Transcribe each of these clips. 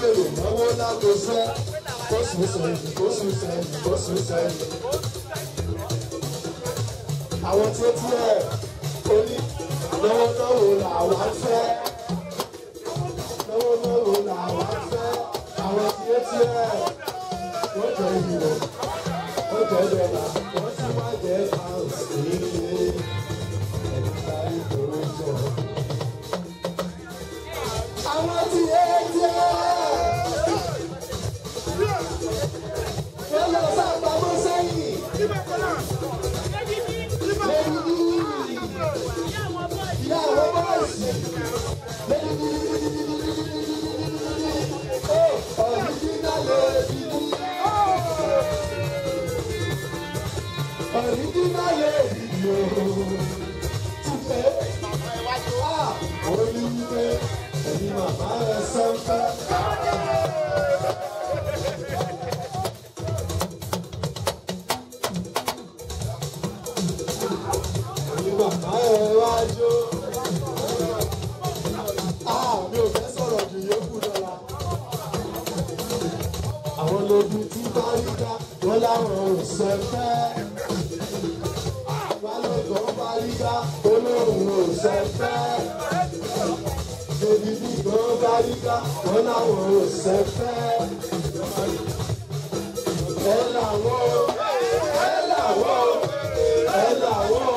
ṣèrò náwó lágbo sẹ́ kó sùn sẹ́yìn kó sùn sẹ́yìn kó sùn sẹ́yìn. àwọn tí ó ti ẹ̀ oní lọ́wọ́lọ́wọ́ làwa fẹ́ lọ́wọ́lọ́wọ́ làwa fẹ́ àwọn tí ó ti ẹ̀ wọ́n jẹ́ ìwọ̀ wọ́n jẹ́ dọ́là wọ́n ti wá jẹ́ pounds nílé ẹ̀ka ìkòrò jọ. àwọn tí àwọn lóbi tí bá rí ká wọn láwọn ò sọ fẹ́ẹ́. ṣẹ̀fẹ̀. Débi bí tó bá rí ká, wọ́n láwọn ò ṣẹ̀fẹ̀. Ẹ làwọ̀, ẹ làwọ̀, ẹ làwọ̀,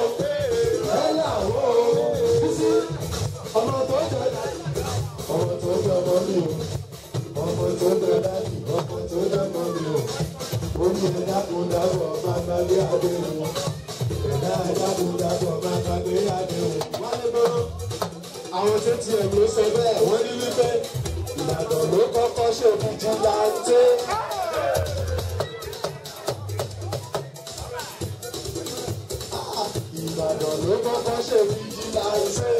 ẹ làwọ̀. Bísí ọmọ tó jẹ dájú, ọmọ tó jẹ ọmọ mi o. Ọmọ tó jẹ dájú, ọmọ tó jẹ ọmọ mi o. Omi ẹ̀dá kò dáwọ̀ ọba gbalẹ̀ adé mi. àwọn tó ti ẹ̀ ló sọ bẹ́ẹ̀ wọ́n ní wípé Ìbàdàn ló kọ́kọ́ ṣe fìjìláńtì. Ìbàdàn ló kọ́kọ́ ṣe fìjìláńtì.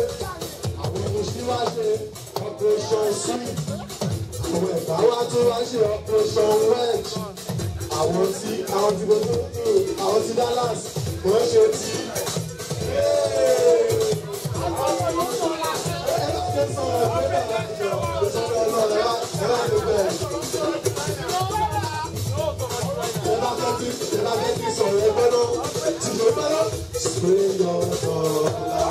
àwọn ìmùsùn wá ṣe operation sweep àwọn ẹ̀bá wá tó wá ṣe operation wedge àwọn ti àwọn ti gbogbo àwọn ti Dallas wọ́n ṣe ti. Spring your heart.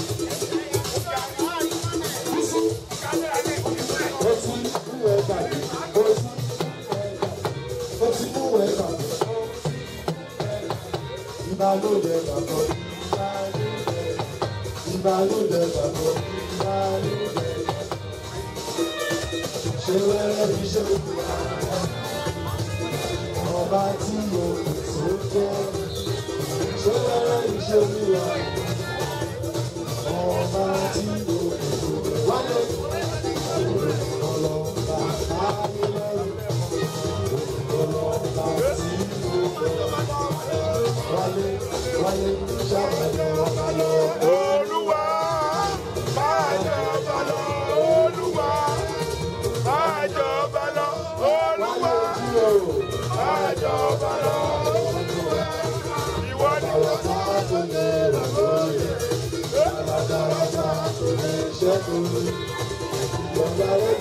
ìbálòdẹ bàbá ìbálòdẹ bàbá ìbálòdẹ ṣé wẹ́rẹ́ fi ṣe ọba tí mo tó jẹ́ ṣé wẹ́rẹ́ fi ṣe wíwá. Bàbá rẹ̀.